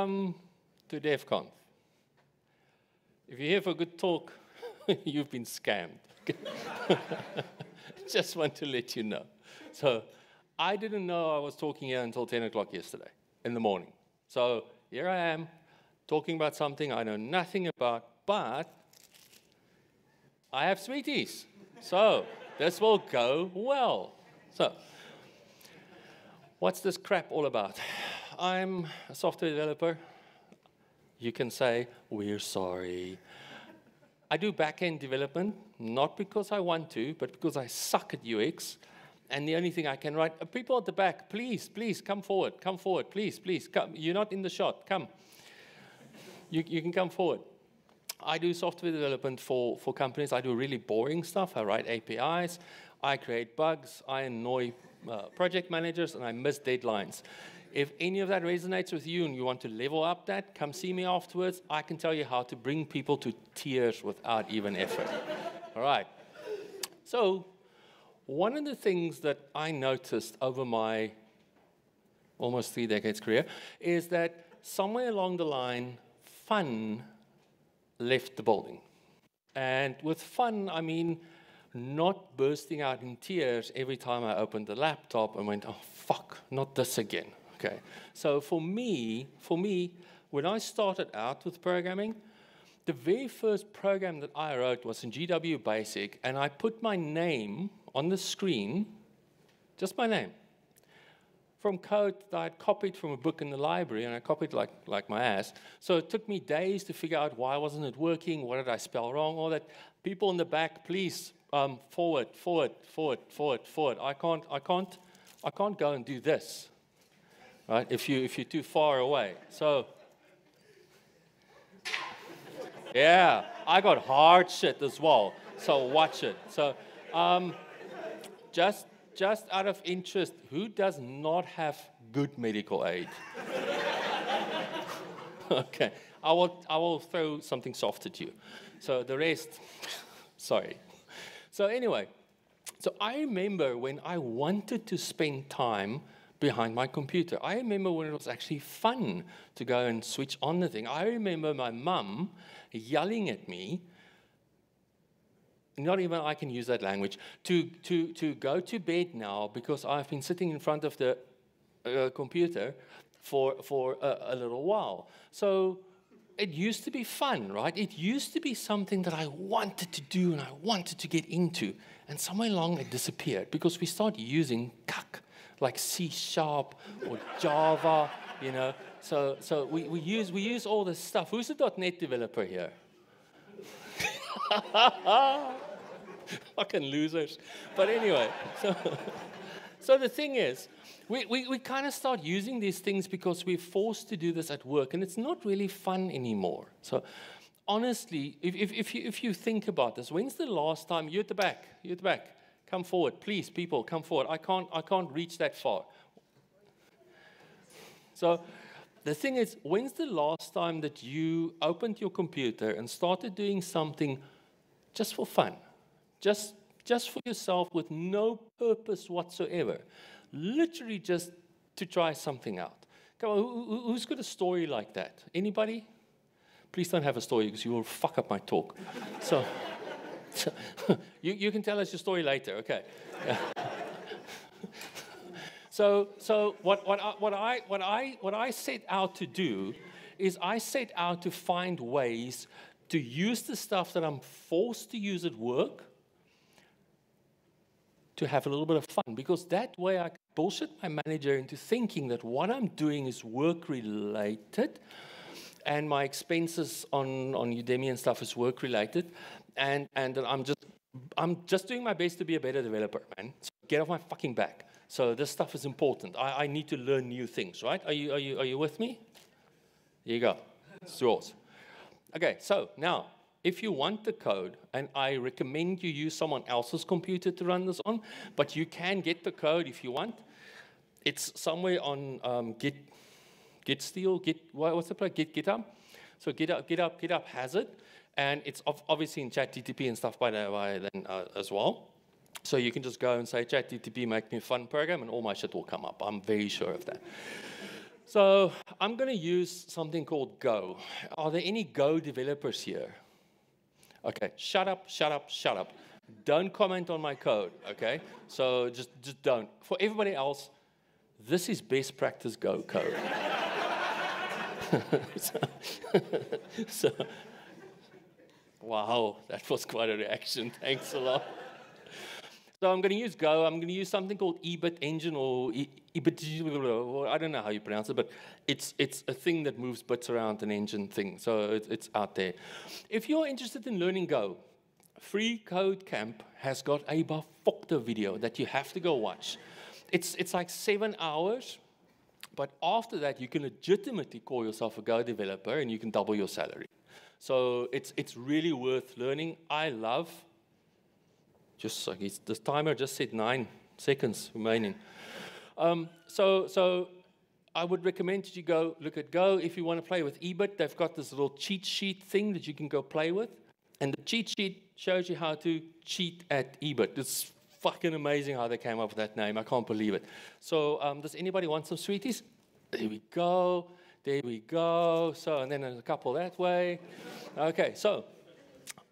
welcome to DevConf. If you're here for a good talk, you've been scammed. Just want to let you know. So I didn't know I was talking here until 10 o'clock yesterday in the morning. So here I am talking about something I know nothing about, but I have sweeties. So this will go well. So, what's this crap all about? I'm a software developer. You can say, We're sorry. I do back end development, not because I want to, but because I suck at UX. And the only thing I can write, uh, people at the back, please, please come forward, come forward, please, please, come. You're not in the shot, come. You, you can come forward. I do software development for, for companies. I do really boring stuff. I write APIs, I create bugs, I annoy uh, project managers, and I miss deadlines. If any of that resonates with you and you want to level up that, come see me afterwards. I can tell you how to bring people to tears without even effort. All right. So, one of the things that I noticed over my almost three decades career is that somewhere along the line, fun left the building. And with fun, I mean not bursting out in tears every time I opened the laptop and went, oh, fuck, not this again. Okay. So for me, for me, when I started out with programming, the very first program that I wrote was in GW Basic, and I put my name on the screen, just my name, from code that I'd copied from a book in the library, and I copied like, like my ass. So it took me days to figure out why wasn't it working, what did I spell wrong, all that. People in the back, please um, forward, forward, forward, forward, forward. I can't, I can't, I can't go and do this right? If you if you're too far away. So yeah, I got hard shit as well. So watch it. So um, just just out of interest, who does not have good medical aid? okay, I will I will throw something soft at you. So the rest, sorry. So anyway, so I remember when I wanted to spend time behind my computer. I remember when it was actually fun to go and switch on the thing. I remember my mum yelling at me, not even I can use that language, to, to, to go to bed now because I've been sitting in front of the uh, computer for, for a, a little while. So it used to be fun, right? It used to be something that I wanted to do and I wanted to get into. And somewhere along it disappeared because we started using cuck like C sharp or Java, you know. So, so we, we, use, we use all this stuff. Who's a .NET developer here? Fucking losers. But anyway, so, so the thing is, we, we, we kind of start using these things because we're forced to do this at work, and it's not really fun anymore. So honestly, if, if, if, you, if you think about this, when's the last time, you at the back, you at the back, Come forward. Please, people, come forward. I can't, I can't reach that far. So the thing is, when's the last time that you opened your computer and started doing something just for fun? Just, just for yourself with no purpose whatsoever. Literally just to try something out. Come on, who's got a story like that? Anybody? Please don't have a story because you will fuck up my talk. So. you, you can tell us your story later, okay. so so what, what, I, what, I, what, I, what I set out to do is I set out to find ways to use the stuff that I'm forced to use at work to have a little bit of fun because that way I bullshit my manager into thinking that what I'm doing is work related and my expenses on, on Udemy and stuff is work related and and I'm just I'm just doing my best to be a better developer, man. So get off my fucking back. So this stuff is important. I, I need to learn new things, right? Are you are you are you with me? Here you go. It's yours. Okay, so now if you want the code, and I recommend you use someone else's computer to run this on, but you can get the code if you want. It's somewhere on um, Git, Gitsteel, Git, what's the place? Git, GitHub. So GitHub, GitHub, GitHub has it and it's obviously in ChatGTP and stuff by the way then uh, as well. So you can just go and say, ChatGTP, make me a fun program, and all my shit will come up. I'm very sure of that. So I'm going to use something called Go. Are there any Go developers here? Okay, shut up, shut up, shut up. Don't comment on my code, okay? So just, just don't. For everybody else, this is best practice Go code. so, so, wow, that was quite a reaction. Thanks a lot. So I'm going to use Go. I'm going to use something called Ebitengine or eBit, I don't know how you pronounce it, but it's, it's a thing that moves bits around an engine thing. So it's, it's out there. If you're interested in learning Go, Free Code Camp has got a bafokte video that you have to go watch. It's, it's like seven hours, but after that, you can legitimately call yourself a Go developer and you can double your salary. So it's, it's really worth learning. I love just like the timer just said nine seconds remaining. Um, so, so I would recommend that you go look at Go if you want to play with eBit. They've got this little cheat sheet thing that you can go play with, and the cheat sheet shows you how to cheat at eBit. It's fucking amazing how they came up with that name. I can't believe it. So, um, does anybody want some sweeties? There we go. There we go. So, and then a couple that way. Okay, so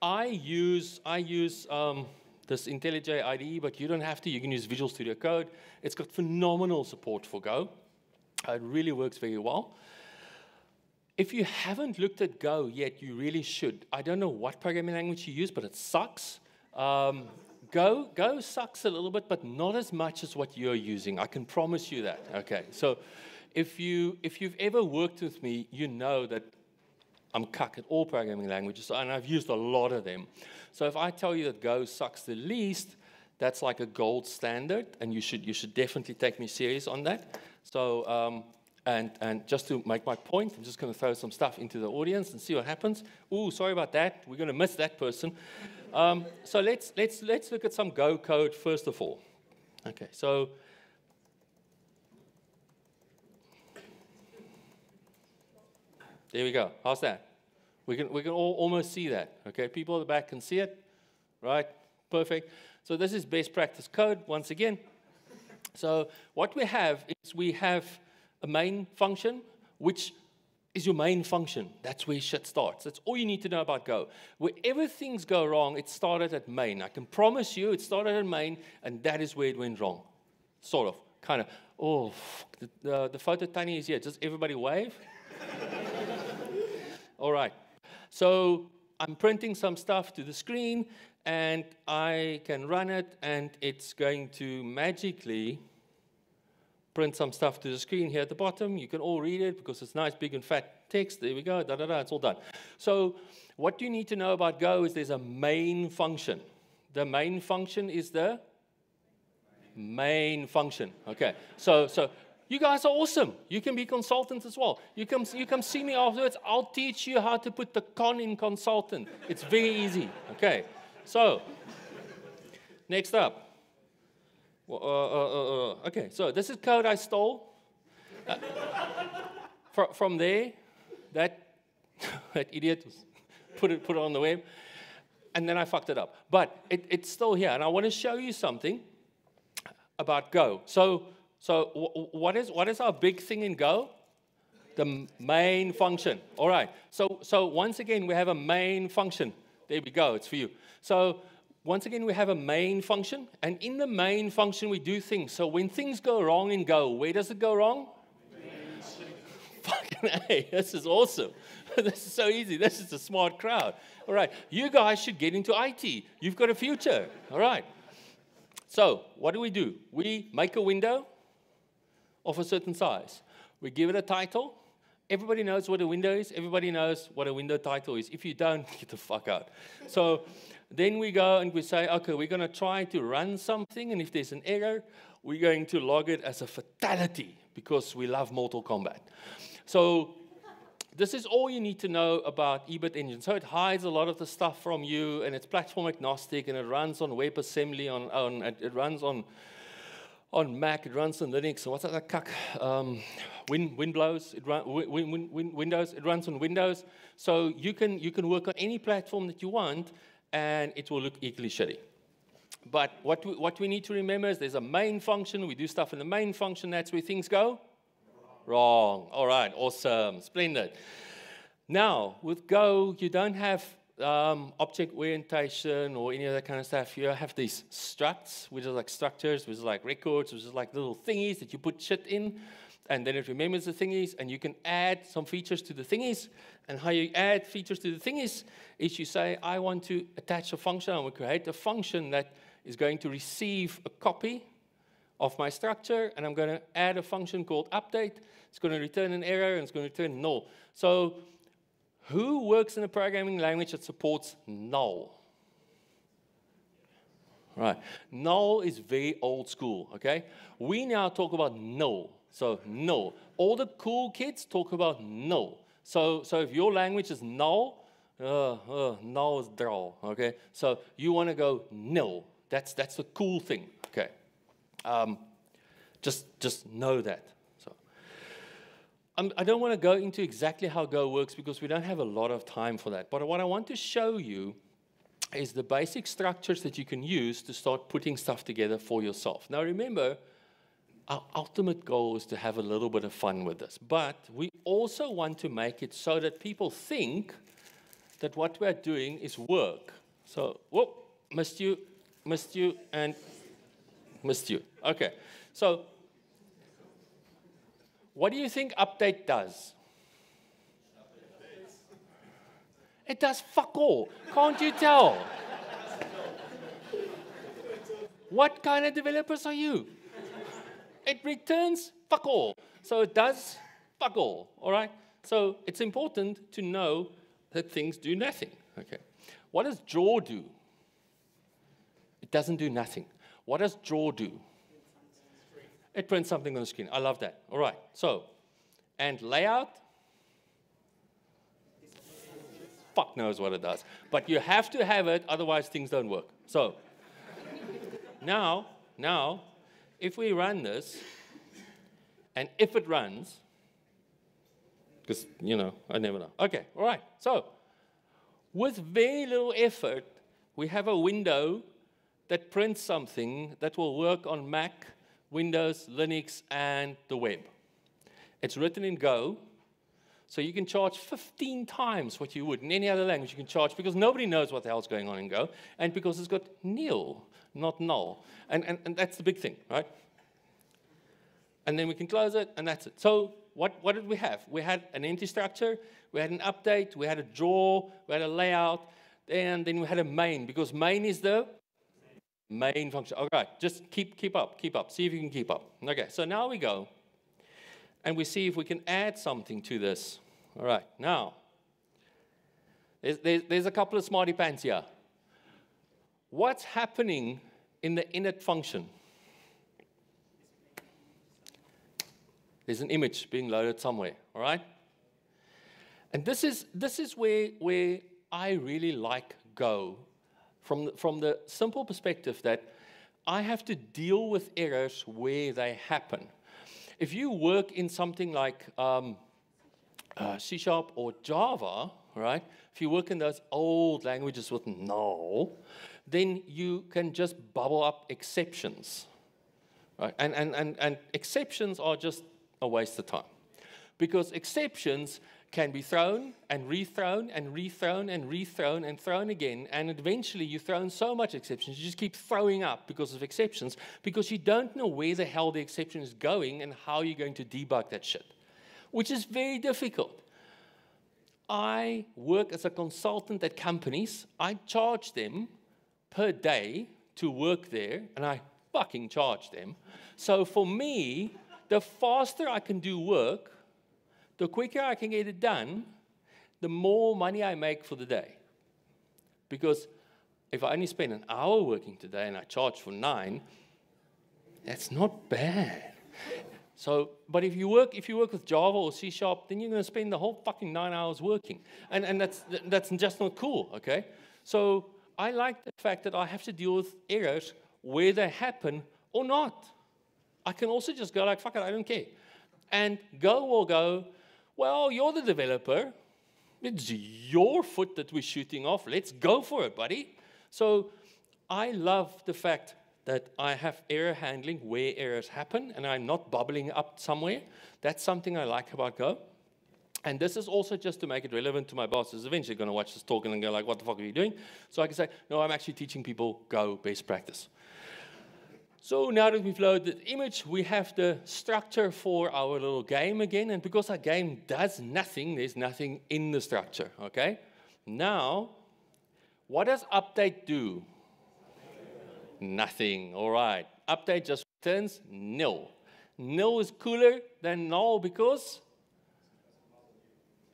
I use I use. Um, this IntelliJ IDE, but you don't have to. You can use Visual Studio Code. It's got phenomenal support for Go. It really works very well. If you haven't looked at Go yet, you really should. I don't know what programming language you use, but it sucks. Um, Go, Go sucks a little bit, but not as much as what you're using. I can promise you that. Okay, so if you if you've ever worked with me, you know that I'm cuck at all programming languages, and I've used a lot of them. So if I tell you that Go sucks the least, that's like a gold standard, and you should, you should definitely take me serious on that. So, um, and, and just to make my point, I'm just going to throw some stuff into the audience and see what happens. Ooh, sorry about that. We're going to miss that person. Um, so let's, let's, let's look at some Go code first of all. Okay, so there we go. How's that? We can, we can all almost see that. Okay, people at the back can see it, right? Perfect. So this is best practice code once again. So what we have is we have a main function, which is your main function. That's where shit starts. That's all you need to know about Go. Wherever things go wrong, it started at main. I can promise you it started at main, and that is where it went wrong. Sort of, kind of. Oh, the, the, the photo tiny is here. Does everybody wave? All right. So I'm printing some stuff to the screen, and I can run it, and it's going to magically print some stuff to the screen here at the bottom. You can all read it because it's nice, big, and fat text. There we go, da da da, it's all done. So, what you need to know about Go is there's a main function. The main function is the main function. Okay, so so you guys are awesome. You can be consultants as well. You come, you come see me afterwards. I'll teach you how to put the con in consultant. It's very easy. Okay. So, next up. Uh, uh, uh, uh, okay, so this is code I stole. Uh, from, from there, that, that idiot put it, put it on the web, and then I fucked it up. But it, it's still here, and I want to show you something about Go. So, so what is, what is our big thing in Go? The main function. All right. So, so once again, we have a main function. There we go. It's for you. So once again, we have a main function. And in the main function, we do things. So when things go wrong in Go, where does it go wrong? Fucking A. This is awesome. this is so easy. This is a smart crowd. All right. You guys should get into IT. You've got a future. All right. So what do we do? We make a window of a certain size. We give it a title. Everybody knows what a window is. Everybody knows what a window title is. If you don't, get the fuck out. So then we go and we say, okay, we're going to try to run something, and if there's an error, we're going to log it as a fatality because we love Mortal Kombat. So this is all you need to know about Ebitengine. So it hides a lot of the stuff from you, and it's platform agnostic, and it runs on WebAssembly, on, on it runs on on Mac, it runs on Linux. So what's that cuck? Um, Win, Windows, it run, win, Windows, it runs on Windows. So you can, you can work on any platform that you want, and it will look equally shitty. But what we, what we need to remember is there's a main function. We do stuff in the main function. That's where things go Wrong. All right, awesome, splendid. Now, with Go, you don't have um, object orientation or any of that kind of stuff. You have these structs, which are like structures, which is like records, which is like little thingies that you put shit in, and then it remembers the thingies, and you can add some features to the thingies. And how you add features to the thingies is you say, I want to attach a function, want to create a function that is going to receive a copy of my structure, and I'm going to add a function called update. It's going to return an error, and it's going to return null. So who works in a programming language that supports null? Right. Null is very old school, okay? We now talk about nil. So nil. All the cool kids talk about nil. So, so if your language is null, uh, uh, null is draw, okay? So you want to go null. That's, that's the cool thing, okay? Um, just, just know that. I'm, I do not want to go into exactly how Go works because we don't have a lot of time for that. But what I want to show you is the basic structures that you can use to start putting stuff together for yourself. Now, remember, our ultimate goal is to have a little bit of fun with this. But we also want to make it so that people think that what we're doing is work. So, whoop, missed you, missed you, and missed you. Okay. So what do you think update does? It does fuck all. Can't you tell? what kind of developers are you? It returns fuck all. So it does fuck all, all right? So it's important to know that things do nothing, okay? What does draw do? It doesn't do nothing. What does draw do? It prints something on the screen. I love that. All right. So, and layout. Fuck knows what it does. But you have to have it, otherwise things don't work. So, now, now, if we run this, and if it runs, because, you know, I never know. Okay, all right. So, with very little effort, we have a window that prints something that will work on Mac Windows, Linux, and the web. It's written in Go, so you can charge 15 times what you would in any other language you can charge because nobody knows what the hell's going on in Go, and because it's got nil, not null. And, and, and that's the big thing, right? And then we can close it, and that's it. So what, what did we have? We had an empty structure, we had an update, we had a draw, we had a layout, and then we had a main, because main is the main function. All right, just keep, keep up, keep up. See if you can keep up. Okay, so now we go and we see if we can add something to this. All right, now, there's, there's, there's a couple of smarty pants here. What's happening in the init function? There's an image being loaded somewhere, all right? And this is, this is where, where I really like Go from the, from the simple perspective that I have to deal with errors where they happen. If you work in something like um, uh, C Sharp or Java, right? If you work in those old languages with null, then you can just bubble up exceptions, right? And, and, and, and exceptions are just a waste of time because exceptions can be thrown and rethrown and rethrown and rethrown and thrown again. And eventually you throw thrown so much exceptions, you just keep throwing up because of exceptions because you don't know where the hell the exception is going and how you're going to debug that shit, which is very difficult. I work as a consultant at companies. I charge them per day to work there, and I fucking charge them. So for me, the faster I can do work, the quicker I can get it done, the more money I make for the day. Because if I only spend an hour working today and I charge for nine, that's not bad. So, but if you work, if you work with Java or C Sharp, then you're going to spend the whole fucking nine hours working, and and that's that's just not cool. Okay, so I like the fact that I have to deal with errors where they happen or not. I can also just go like fuck it, I don't care, and go will go. Well, you're the developer. It's your foot that we're shooting off. Let's go for it, buddy. So I love the fact that I have error handling where errors happen and I'm not bubbling up somewhere. That's something I like about Go. And this is also just to make it relevant to my boss eventually going to watch this talk and go like, what the fuck are you doing? So I can say, no, I'm actually teaching people Go best practice. So now that we've loaded the image, we have the structure for our little game again. And because our game does nothing, there's nothing in the structure, okay? Now, what does update do? Nothing, all right. Update just returns nil. Nil is cooler than null because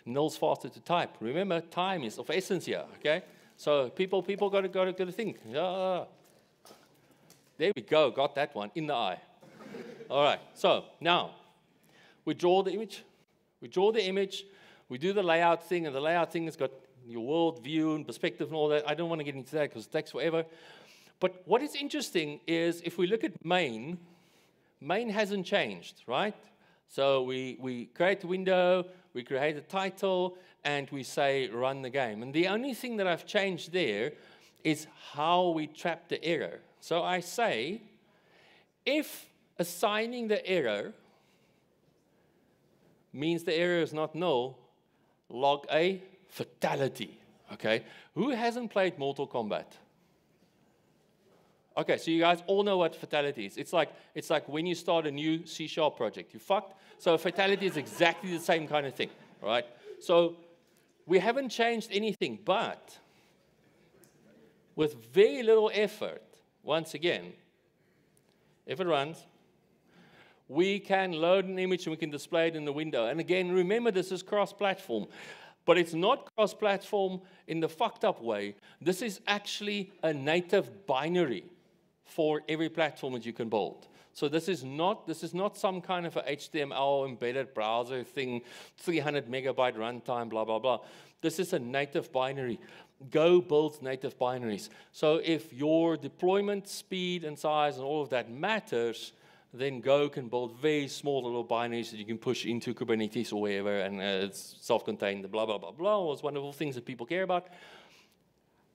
nil's faster to type. Remember, time is of essence here, okay? So people, people got to, got to, got to think. Yeah. There we go, got that one in the eye. All right, so now we draw the image. We draw the image, we do the layout thing, and the layout thing has got your world view and perspective and all that. I don't want to get into that because it takes forever. But what is interesting is if we look at main, main hasn't changed, right? So we, we create a window, we create a title, and we say run the game. And the only thing that I've changed there is how we trap the error. So I say, if assigning the error means the error is not null, log a fatality. Okay? Who hasn't played Mortal Kombat? Okay, so you guys all know what fatality is. It's like, it's like when you start a new C sharp project, you fucked. So fatality is exactly the same kind of thing, right? So we haven't changed anything, but with very little effort, once again, if it runs, we can load an image and we can display it in the window. And again, remember this is cross platform, but it's not cross platform in the fucked up way. This is actually a native binary for every platform that you can build. So this is not this is not some kind of a HTML embedded browser thing, 300 megabyte runtime, blah blah blah. This is a native binary. Go builds native binaries. So if your deployment speed and size and all of that matters, then Go can build very small little binaries that you can push into Kubernetes or wherever, and uh, it's self-contained, The blah, blah, blah, blah, all those wonderful things that people care about.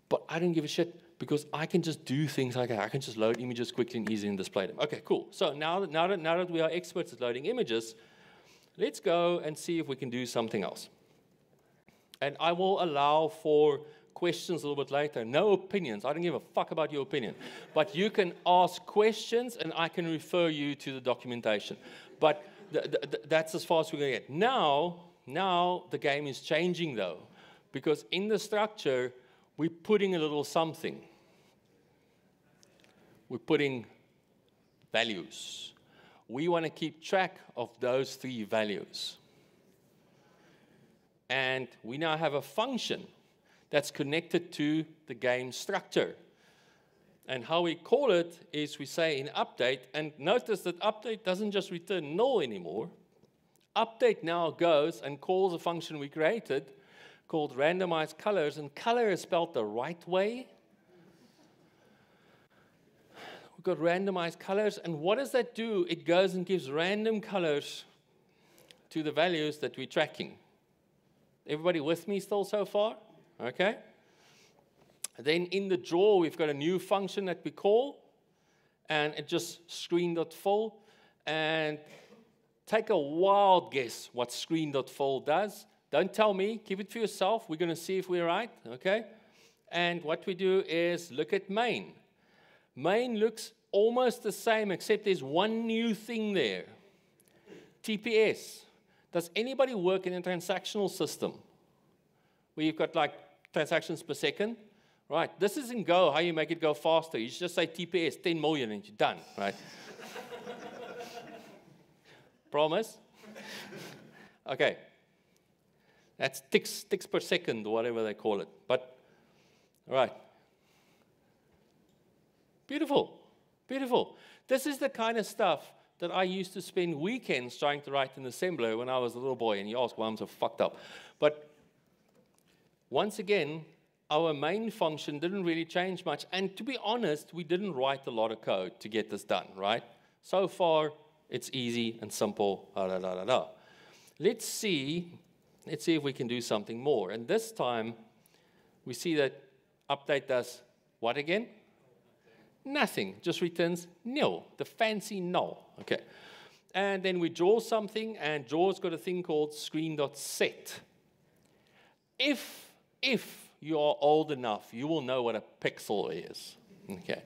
But I don't give a shit because I can just do things like that. I can just load images quickly and easily and display them. Okay, cool. So now that, now that, now that we are experts at loading images, let's go and see if we can do something else. And I will allow for questions a little bit later. No opinions. I don't give a fuck about your opinion. But you can ask questions and I can refer you to the documentation. But th th that's as far as we're going to get. Now, now the game is changing though, because in the structure, we're putting a little something. We're putting values. We want to keep track of those three values. And we now have a function that's connected to the game structure. And how we call it is we say in update, and notice that update doesn't just return null anymore. Update now goes and calls a function we created called randomize colors, and color is spelled the right way. We've got randomized colors, and what does that do? It goes and gives random colors to the values that we're tracking. Everybody with me still so far? Okay? Then in the draw, we've got a new function that we call, and it just screen.fill. And take a wild guess what screen.fill does. Don't tell me, keep it for yourself. We're going to see if we're right, okay? And what we do is look at main. Main looks almost the same, except there's one new thing there TPS. Does anybody work in a transactional system where you've got like transactions per second. Right, this is in Go, how you make it go faster. You just say TPS, 10 million, and you're done, right? Promise? okay. That's ticks, ticks per second, or whatever they call it. But, all right. Beautiful. Beautiful. This is the kind of stuff that I used to spend weekends trying to write in assembler when I was a little boy, and you ask why I'm so fucked up. But once again, our main function didn't really change much. And to be honest, we didn't write a lot of code to get this done, right? So far, it's easy and simple. Da, da, da, da. Let's see. Let's see if we can do something more. And this time, we see that update does what again? Nothing, just returns nil, the fancy null. Okay. And then we draw something, and draw's got a thing called screen.set. If, if you are old enough, you will know what a pixel is. Okay.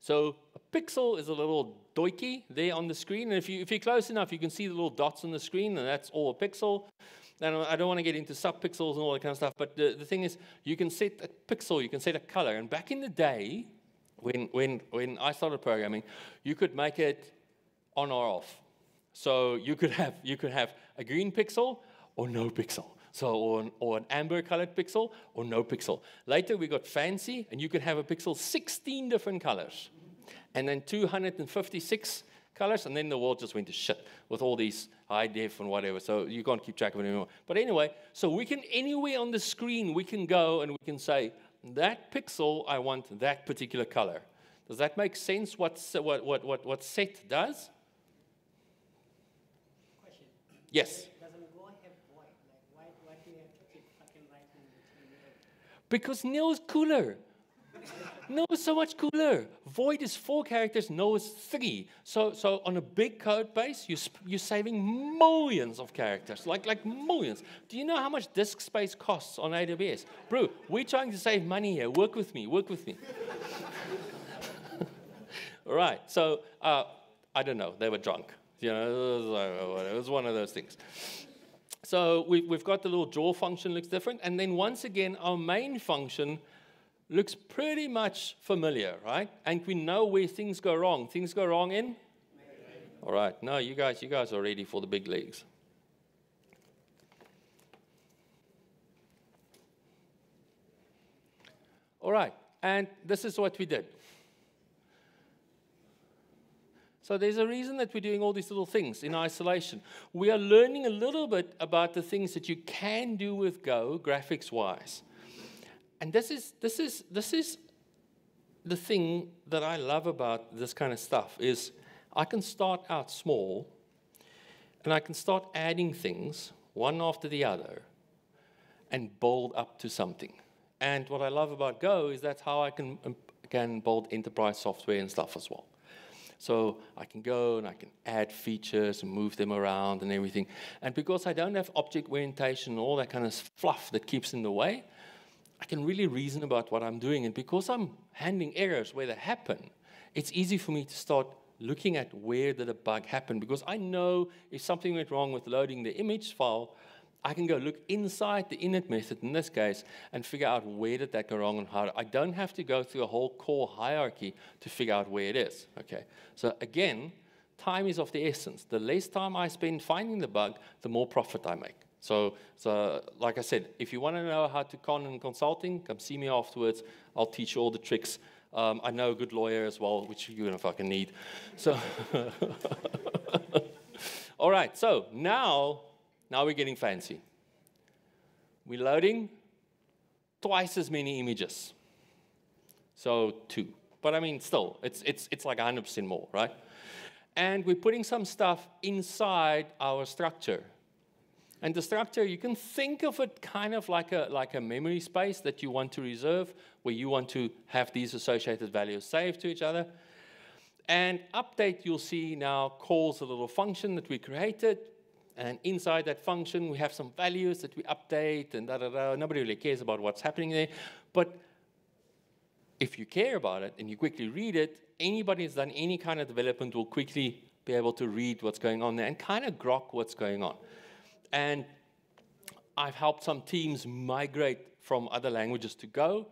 So a pixel is a little doiky there on the screen. And if, you, if you're close enough, you can see the little dots on the screen, and that's all a pixel. I don't want to get into subpixels and all that kind of stuff, but the, the thing is, you can set a pixel, you can set a color. And back in the day, when, when, when I started programming, you could make it on or off. So you could have, you could have a green pixel or no pixel. So, or an, or an amber colored pixel or no pixel. Later we got fancy and you could have a pixel 16 different colors and then 256 colors, and then the world just went to shit with all these high def and whatever. So you can't keep track of it anymore. But anyway, so we can anywhere on the screen we can go and we can say that pixel I want that particular color. Does that make sense? What what what what, what set does? Question. Yes. Because nil is cooler. No is so much cooler. Void is four characters, no is three. So, so on a big code base, you you're saving millions of characters, like, like millions. Do you know how much disk space costs on AWS? Bro, we're trying to save money here. Work with me, work with me. All right, so uh, I don't know, they were drunk. You know, it was, it was one of those things. So we, we've got the little draw function looks different. And then once again, our main function looks pretty much familiar, right? And we know where things go wrong. Things go wrong in? All right. No, you guys, you guys are ready for the big leagues. All right. And this is what we did. So there's a reason that we're doing all these little things in isolation. We are learning a little bit about the things that you can do with Go graphics wise. And this is, this is, this is the thing that I love about this kind of stuff is I can start out small and I can start adding things one after the other and build up to something. And what I love about Go is that's how I can, um, can build enterprise software and stuff as well. So I can go and I can add features and move them around and everything. And because I don't have object orientation and all that kind of fluff that keeps in the way, I can really reason about what I'm doing. And because I'm handling errors where they happen, it's easy for me to start looking at where did a bug happen because I know if something went wrong with loading the image file, I can go look inside the init method in this case and figure out where did that go wrong and how. I don't have to go through a whole core hierarchy to figure out where it is. Okay. So again, time is of the essence. The less time I spend finding the bug, the more profit I make. So, so like I said, if you want to know how to con in consulting, come see me afterwards. I'll teach you all the tricks. Um, I know a good lawyer as well, which you're going to fucking need. So, all right. So now, now we're getting fancy. We're loading twice as many images. So two. But I mean, still, it's, it's, it's like 100% more, right? And we're putting some stuff inside our structure. And the structure, you can think of it kind of like a, like a memory space that you want to reserve, where you want to have these associated values saved to each other. And update, you'll see now calls a little function that we created. And inside that function, we have some values that we update and da da da. Nobody really cares about what's happening there. But if you care about it and you quickly read it, anybody who's done any kind of development will quickly be able to read what's going on there and kind of grok what's going on. And I've helped some teams migrate from other languages to Go.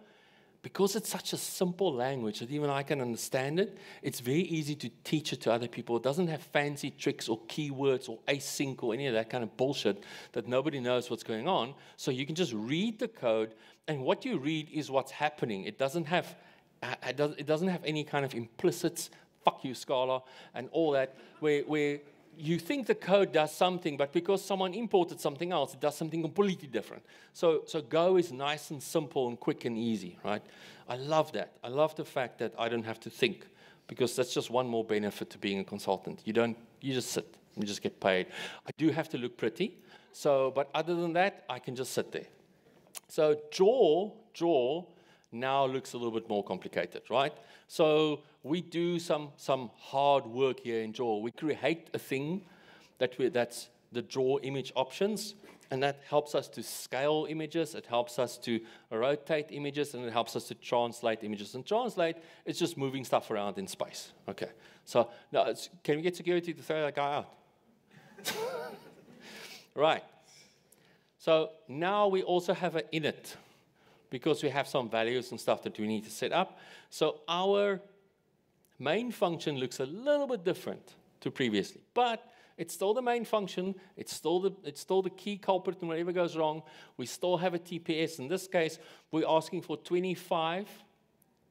Because it's such a simple language that even I can understand it, it's very easy to teach it to other people. It doesn't have fancy tricks or keywords or async or any of that kind of bullshit that nobody knows what's going on. So you can just read the code, and what you read is what's happening. It doesn't have, it doesn't have any kind of implicit fuck you, Scala, and all that, where, where you think the code does something, but because someone imported something else, it does something completely different. So, so Go is nice and simple and quick and easy, right? I love that. I love the fact that I don't have to think because that's just one more benefit to being a consultant. You don't, you just sit and just get paid. I do have to look pretty. So, but other than that, I can just sit there. So draw, draw now looks a little bit more complicated, right? So we do some, some hard work here in Draw. We create a thing that we, that's the draw image options, and that helps us to scale images, it helps us to rotate images, and it helps us to translate images. And translate is just moving stuff around in space. Okay, so now can we get security to throw that guy out? right. So now we also have an init because we have some values and stuff that we need to set up. So our main function looks a little bit different to previously, but it's still the main function. It's still the, it's still the key culprit and whatever goes wrong. We still have a TPS. In this case, we're asking for 25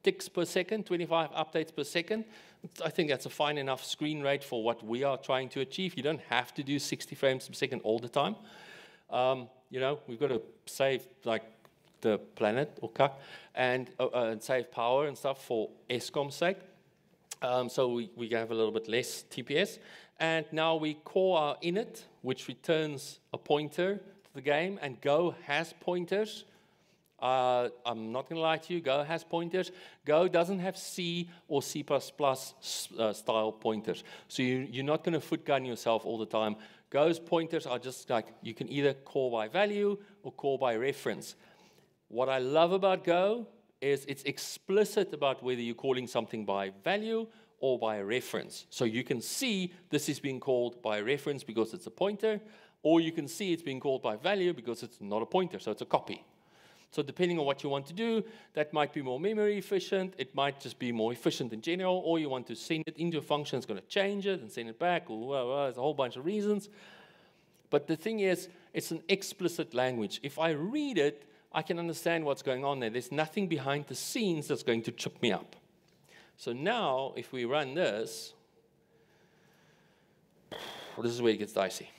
ticks per second, 25 updates per second. I think that's a fine enough screen rate for what we are trying to achieve. You don't have to do 60 frames per second all the time. Um, you know, we've got to save like the planet CUC and, uh, uh, and save power and stuff for Eskom's sake. Um, so we, we have a little bit less TPS. And now we call our init, which returns a pointer to the game, and Go has pointers. Uh, I'm not going to lie to you, Go has pointers. Go doesn't have C or C++ uh, style pointers. So you, you're not going to foot gun yourself all the time. Go's pointers are just like you can either call by value or call by reference. What I love about Go is it's explicit about whether you're calling something by value or by reference. So you can see this is being called by reference because it's a pointer, or you can see it's being called by value because it's not a pointer, so it's a copy. So depending on what you want to do, that might be more memory efficient, it might just be more efficient in general, or you want to send it into a function that's going to change it and send it back, or well, there's a whole bunch of reasons. But the thing is, it's an explicit language. If I read it, I can understand what's going on there. There's nothing behind the scenes that's going to trip me up. So now, if we run this, this is where it gets dicey.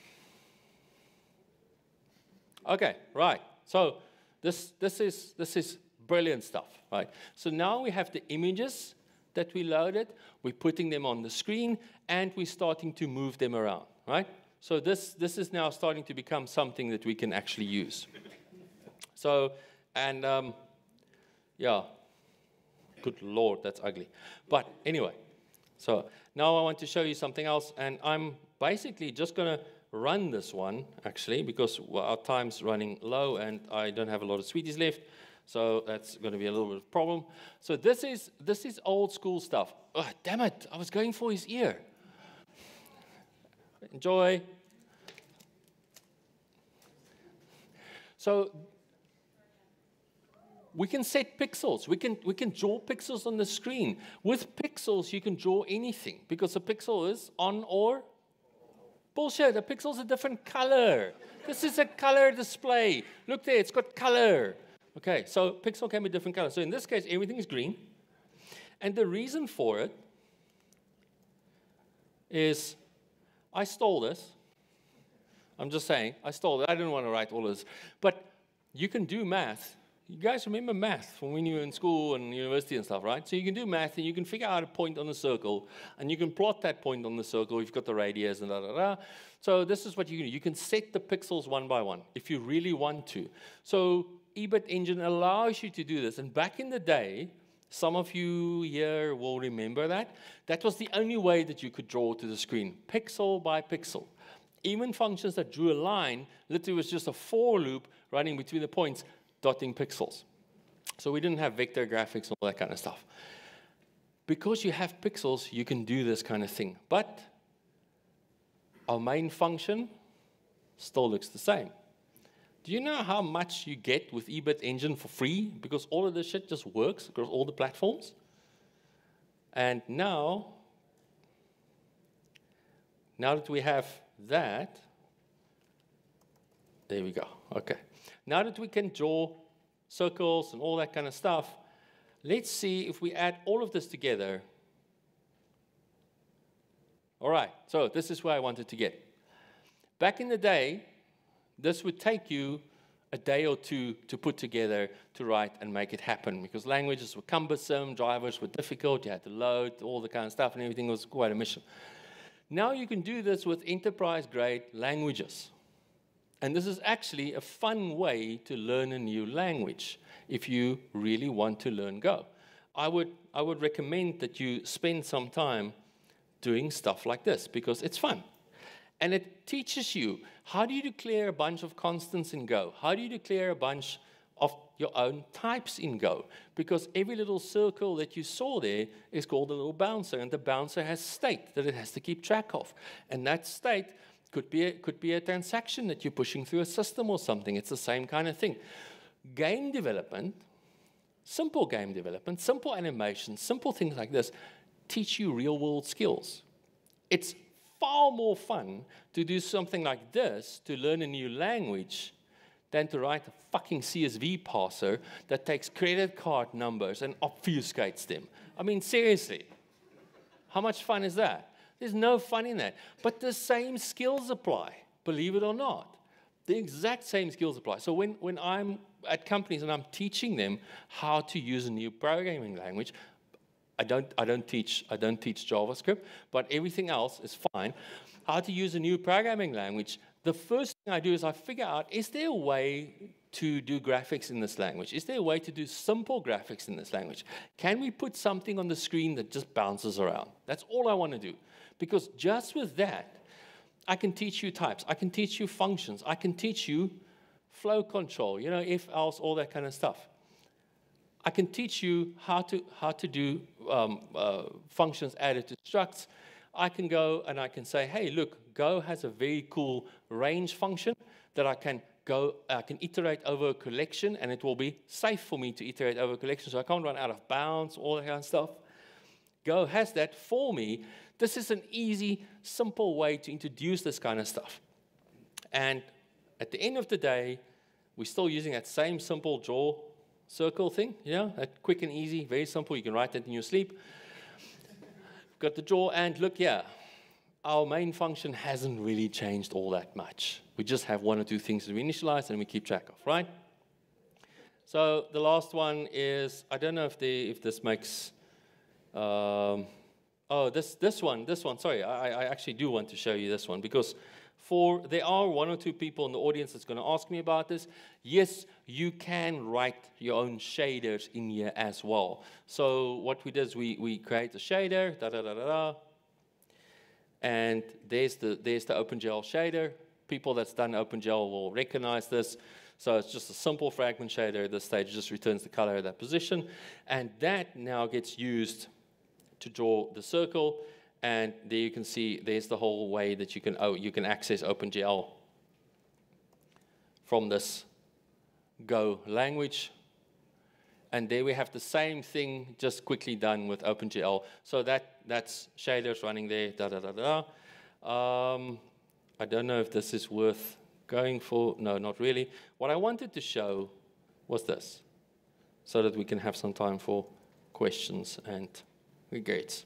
Okay, right. So this, this, is, this is brilliant stuff, right? So now we have the images that we loaded, we're putting them on the screen, and we're starting to move them around, right? So this, this is now starting to become something that we can actually use. So, and um, yeah, Good Lord, that's ugly. But anyway, so now I want to show you something else, and I'm basically just going to run this one, actually, because our time's running low and I don't have a lot of sweeties left. So that's going to be a little bit of a problem. So this is, this is old school stuff. Oh, damn it, I was going for his ear. Enjoy. So we can set pixels. We can, we can draw pixels on the screen. With pixels, you can draw anything because a pixel is on or bullshit. A pixel's a different color. this is a color display. Look there, it's got color. Okay, so pixel can be different colors. So in this case, everything is green. And the reason for it is I stole this. I'm just saying, I stole it. I didn't want to write all this. But you can do math you guys remember math from when you were in school and university and stuff, right? So you can do math and you can figure out a point on the circle and you can plot that point on the circle. You've got the radius and da da da. So this is what you can do. You can set the pixels one by one if you really want to. So Ebitengine allows you to do this. And back in the day, some of you here will remember that. That was the only way that you could draw to the screen, pixel by pixel. Even functions that drew a line literally was just a for loop running between the points dotting pixels. So we didn't have vector graphics and all that kind of stuff. Because you have pixels, you can do this kind of thing. But our main function still looks the same. Do you know how much you get with Ebitengine for free? Because all of this shit just works across all the platforms. And now, now that we have that, there we go. Okay. Now that we can draw circles and all that kind of stuff, let's see if we add all of this together. All right, so this is where I wanted to get. Back in the day, this would take you a day or two to put together to write and make it happen because languages were cumbersome, drivers were difficult, you had to load all the kind of stuff, and everything was quite a mission. Now you can do this with enterprise grade languages. And this is actually a fun way to learn a new language if you really want to learn Go. I would, I would recommend that you spend some time doing stuff like this because it's fun. And it teaches you how do you declare a bunch of constants in Go? How do you declare a bunch of your own types in Go? Because every little circle that you saw there is called a little bouncer, and the bouncer has state that it has to keep track of. And that state could be a, could be a transaction that you're pushing through a system or something. It's the same kind of thing. Game development, simple game development, simple animation, simple things like this teach you real world skills. It's far more fun to do something like this to learn a new language than to write a fucking CSV parser that takes credit card numbers and obfuscates them. I mean, seriously, how much fun is that? There's no fun in that. But the same skills apply, believe it or not. The exact same skills apply. So when, when I'm at companies and I'm teaching them how to use a new programming language, I don't, I don't teach I don't teach JavaScript, but everything else is fine. How to use a new programming language. The first thing I do is I figure out is there a way to do graphics in this language? Is there a way to do simple graphics in this language? Can we put something on the screen that just bounces around? That's all I want to do. Because just with that, I can teach you types, I can teach you functions, I can teach you flow control, you know, if, else, all that kind of stuff. I can teach you how to, how to do um, uh, functions added to structs. I can go and I can say, hey, look, Go has a very cool range function that I can go, I can iterate over a collection and it will be safe for me to iterate over a collection so I can't run out of bounds, all that kind of stuff. Go has that for me this is an easy, simple way to introduce this kind of stuff. And at the end of the day, we're still using that same simple draw circle thing, yeah, that quick and easy, very simple. You can write that in your sleep. Got the draw, and look here, our main function hasn't really changed all that much. We just have one or two things that we initialize and we keep track of, right? So the last one is, I don't know if, they, if this makes um, Oh, this, this one, this one, sorry, I, I actually do want to show you this one because for there are one or two people in the audience that's going to ask me about this. Yes, you can write your own shaders in here as well. So what we did is we, we create a shader, da da da da da, and there's the, there's the OpenGL shader. People that's done OpenGL will recognize this. So it's just a simple fragment shader. At this stage just returns the color of that position. And that now gets used to draw the circle. And there you can see there's the whole way that you can, oh, you can access OpenGL from this Go language. And there we have the same thing just quickly done with OpenGL. So that, that's shaders running there, da da da da. Um, I don't know if this is worth going for. No, not really. What I wanted to show was this, so that we can have some time for questions and Great.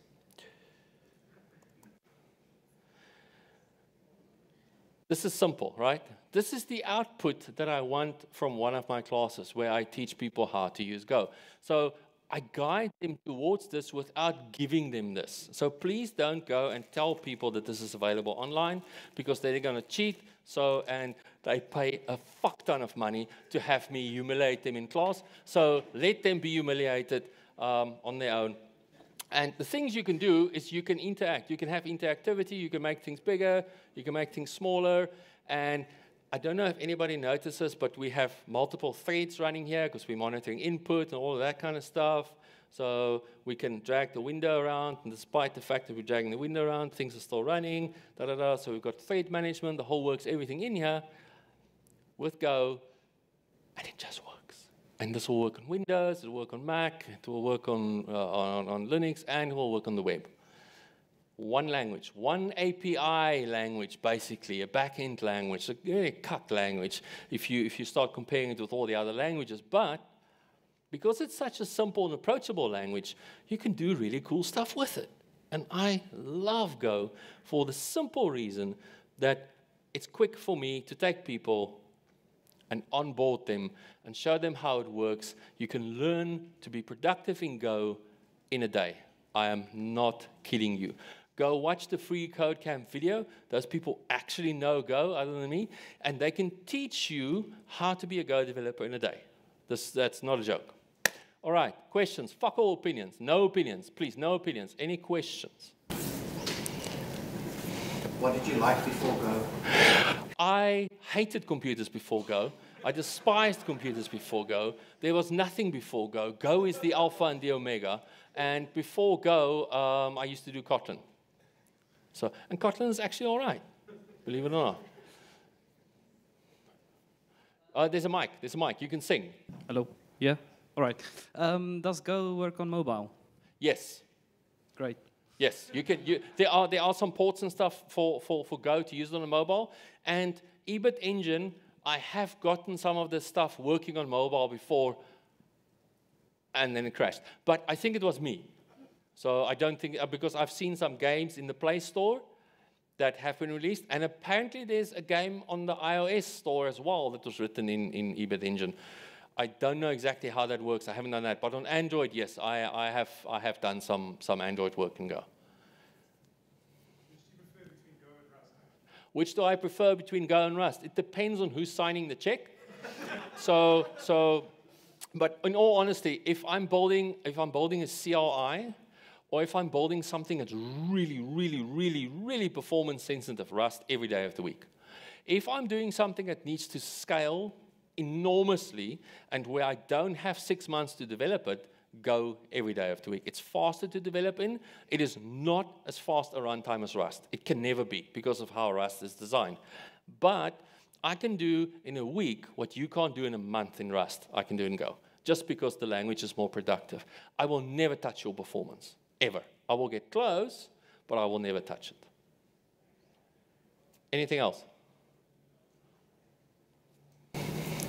This is simple, right? This is the output that I want from one of my classes where I teach people how to use Go. So I guide them towards this without giving them this. So please don't go and tell people that this is available online because they're going to cheat. So, and they pay a fuck ton of money to have me humiliate them in class. So let them be humiliated um, on their own. And the things you can do is you can interact. You can have interactivity. You can make things bigger. You can make things smaller. And I don't know if anybody notices, but we have multiple threads running here because we're monitoring input and all of that kind of stuff. So we can drag the window around, and despite the fact that we're dragging the window around, things are still running. Da da da. So we've got thread management, the whole works, everything in here with Go, and it just works. And this will work on Windows, it will work on Mac, it will work on, uh, on, on Linux, and it will work on the web. One language, one API language, basically, a backend language, a cut language, if you, if you start comparing it with all the other languages. But because it's such a simple and approachable language, you can do really cool stuff with it. And I love Go for the simple reason that it's quick for me to take people and onboard them and show them how it works. You can learn to be productive in Go in a day. I am not kidding you. Go watch the free code camp video. Those people actually know Go other than me, and they can teach you how to be a Go developer in a day. This, that's not a joke. All right, questions. Fuck all opinions. No opinions. Please, no opinions. Any questions? What did you like before Go? I hated computers before Go. I despised computers before Go. There was nothing before Go. Go is the alpha and the omega. And before Go, um, I used to do Kotlin. So, and Kotlin is actually all right, believe it or not. Uh, there's a mic. There's a mic. You can sing. Hello. Yeah. All right. Um, does Go work on mobile? Yes. Great. Yes. You can. You, there are there are some ports and stuff for, for, for Go to use on a mobile. And Ebitengine, I have gotten some of this stuff working on mobile before, and then it crashed. But I think it was me. So I don't think, uh, because I've seen some games in the Play Store that have been released, and apparently there's a game on the iOS store as well that was written in, in Ebitengine. I don't know exactly how that works. I haven't done that. But on Android, yes, I, I, have, I have done some, some Android work in Go. Which do I prefer between Go and Rust? It depends on who's signing the check. so, so, but in all honesty, if I'm building, if I'm building a CLI, or if I'm building something that's really, really, really, really performance sensitive, Rust every day of the week. If I'm doing something that needs to scale enormously and where I don't have six months to develop it, Go every day of the week. It's faster to develop in. It is not as fast a runtime as Rust. It can never be because of how Rust is designed. But I can do in a week what you can't do in a month in Rust. I can do in Go, just because the language is more productive. I will never touch your performance ever. I will get close, but I will never touch it. Anything else?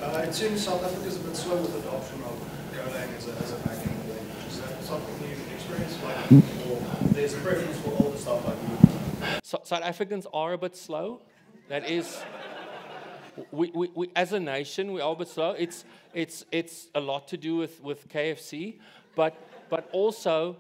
Uh, it seems South Africa is a bit slow with adoption of Golang as a, as a backend language. Is that something you've experienced? Like, or there's a preference for older stuff like so, South Africans are a bit slow. That is, we, we, we, as a nation, we are a bit slow. It's, it's, it's a lot to do with, with KFC, but, but also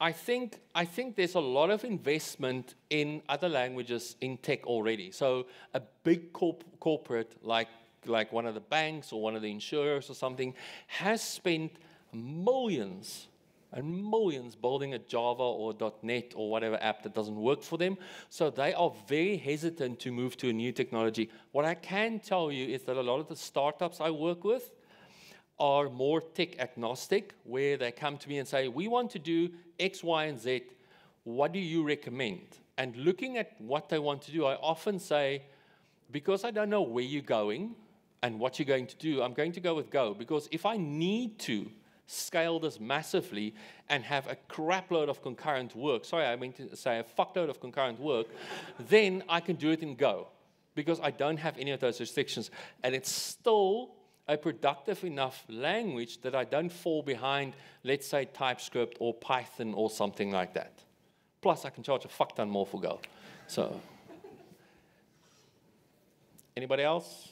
I think, I think there's a lot of investment in other languages in tech already. So a big corp corporate like, like one of the banks or one of the insurers or something has spent millions and millions building a Java or .NET or whatever app that doesn't work for them. So they are very hesitant to move to a new technology. What I can tell you is that a lot of the startups I work with are more tech agnostic, where they come to me and say, we want to do X, Y, and Z. What do you recommend? And looking at what they want to do, I often say, because I don't know where you're going and what you're going to do, I'm going to go with Go. Because if I need to scale this massively and have a crap load of concurrent work, sorry, I mean to say a fuckload of concurrent work, then I can do it in Go because I don't have any of those restrictions. And it's still a productive enough language that I don't fall behind, let's say, TypeScript or Python or something like that. Plus, I can charge a fuck ton more for Go. So, anybody else?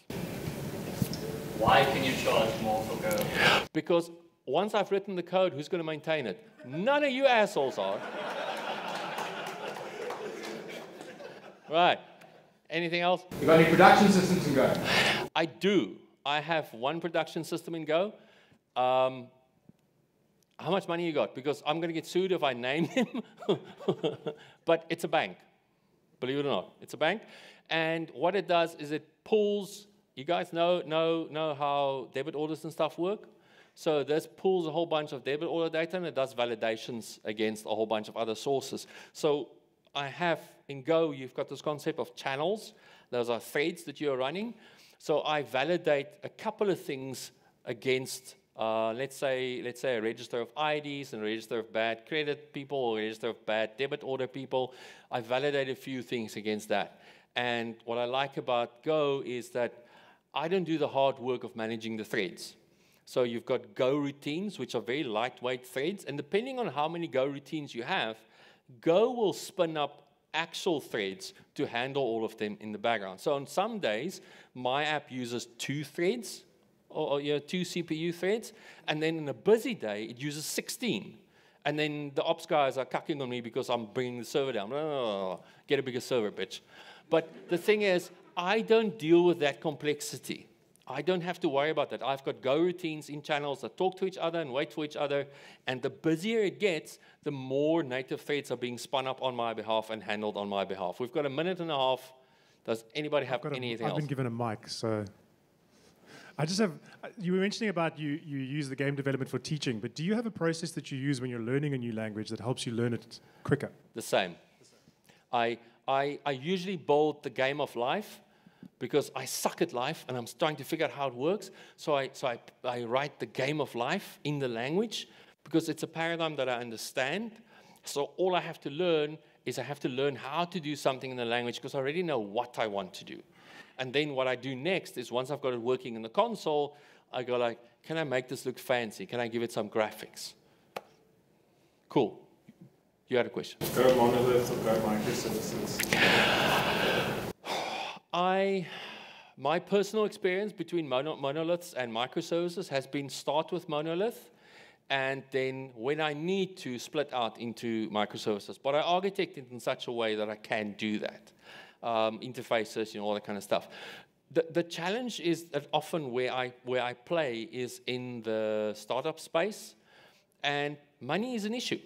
Why can you charge more for Go? Because once I've written the code, who's going to maintain it? None of you assholes are. right. Anything else? You got any production systems in Go? I do. I have one production system in Go. Um, how much money you got? Because I'm going to get sued if I name him. but it's a bank, believe it or not. It's a bank. And what it does is it pulls, you guys know, know, know how debit orders and stuff work? So this pulls a whole bunch of debit order data and it does validations against a whole bunch of other sources. So I have in Go, you've got this concept of channels. Those are threads that you're running. So I validate a couple of things against, uh, let's say, let's say a register of IDs and a register of bad credit people or a register of bad debit order people. I validate a few things against that. And what I like about Go is that I don't do the hard work of managing the threads. So you've got Go routines, which are very lightweight threads. And depending on how many Go routines you have, Go will spin up actual threads to handle all of them in the background. So on some days, my app uses two threads, or, you know, two CPU threads, and then in a busy day, it uses 16. And then the ops guys are cucking on me because I'm bringing the server down. Oh, get a bigger server, bitch. But the thing is, I don't deal with that complexity. I don't have to worry about that. I've got Go routines in channels that talk to each other and wait for each other. And the busier it gets, the more native threads are being spun up on my behalf and handled on my behalf. We've got a minute and a half. Does anybody have Got a- anything I've else? been given a mic, so I just have. uh, You were mentioning about you you use the game development for teaching, but do you have a process that you use when you're learning a new language that helps you learn it quicker? the same. I, I, I usually build the game of life because I suck at life and I'm trying to figure out how it works. So, I, so I, I write the game of life in the language because it's a paradigm that I understand. So all I have to learn is I have to learn how to do something in the language because I already know what I want to do. And then what I do next is once I've got it working in the console, I go like, can I make this look fancy? Can I give it some graphics? Cool. You had a question. Go or go microservices? I, my personal experience between mono, monoliths and microservices has been start with monolith, and then when I need to split out into microservices. But I architect it in such a way that I can do that. Um, interfaces, you know, all that kind of stuff. The, the challenge is that often where I, where I play is in the startup space, and money is an issue.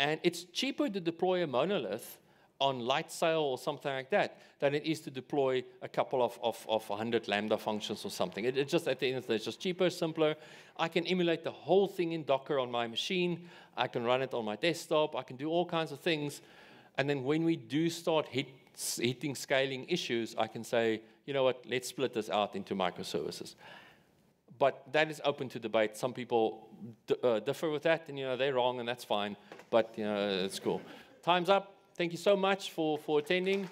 And it's cheaper to deploy a monolith on light Lightsail or something like that than it is to deploy a couple of, of, of 100 Lambda functions or something. It, it's just at the end of the day, it's just cheaper, simpler. I can emulate the whole thing in Docker on my machine. I can run it on my desktop. I can do all kinds of things. And then when we do start hit, hitting scaling issues, I can say, you know what, let's split this out into microservices but that is open to debate. Some people uh, differ with that, and you know they're wrong, and that's fine. But you know it's cool. Time's up. Thank you so much for for attending.